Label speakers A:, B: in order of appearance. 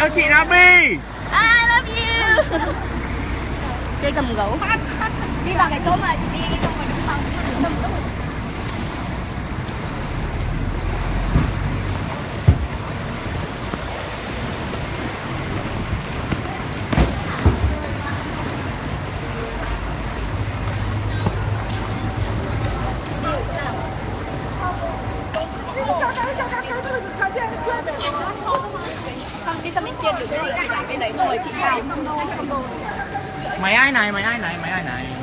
A: Yêu chị Nabi
B: I love you. Chơi cầm gấu. Đi vào cái chỗ mà đi không phải đứng phòng. Cầm gấu Không, đi đấy rồi, chị vào
A: Mày ai này, mày ai này, mày ai này?